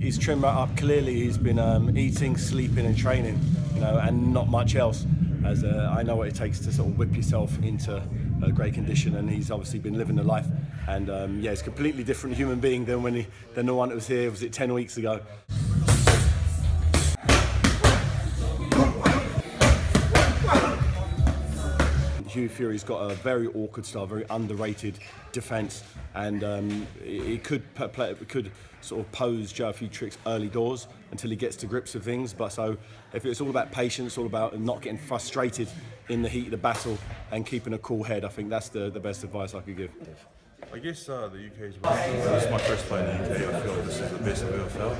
he's trimmed right up. Clearly, he's been um, eating, sleeping, and training, you know, and not much else. As uh, I know what it takes to sort of whip yourself into a great condition, and he's obviously been living the life. And um, yeah, he's a completely different human being than when he, than the one that was here. Was it ten weeks ago? Hughie Fury's got a very awkward style, very underrated defence, and um, he could play, could sort of pose Joe a few tricks early doors until he gets to grips with things. But so, if it's all about patience, all about not getting frustrated in the heat of the battle and keeping a cool head, I think that's the, the best advice I could give. I guess uh, the UK is this is my first play in the UK. Ever felt.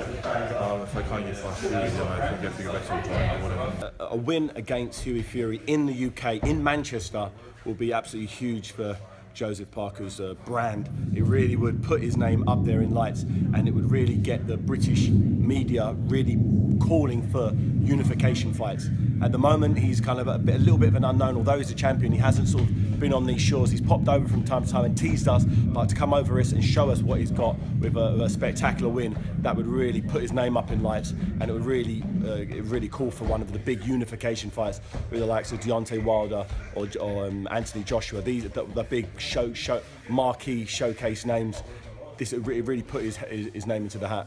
Um, if I can't get past then I think I. A, a win against Hughie Fury in the UK, in Manchester, will be absolutely huge for Joseph Parker's uh, brand. It really would put his name up there in lights and it would really get the British media really calling for unification fights. At the moment, he's kind of a, bit, a little bit of an unknown. Although he's a champion, he hasn't sort of been on these shores. He's popped over from time to time and teased us, but to come over us and show us what he's got with a, a spectacular win, that would really put his name up in lights, and it would really, uh, really call for one of the big unification fights with the likes of Deontay Wilder or, or um, Anthony Joshua. These the, the big show, show, marquee showcase names. This it really put his, his, his name into the hat.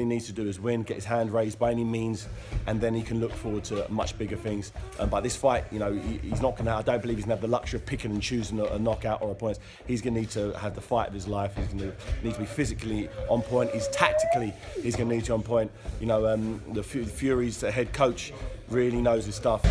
Needs to do is win, get his hand raised by any means, and then he can look forward to much bigger things. Um, but this fight, you know, he, he's not going to. I don't believe he's going to have the luxury of picking and choosing a, a knockout or a point. He's going to need to have the fight of his life. He's going to need to be physically on point. He's tactically, he's going to need to be on point. You know, um, the Fury's head coach really knows his stuff.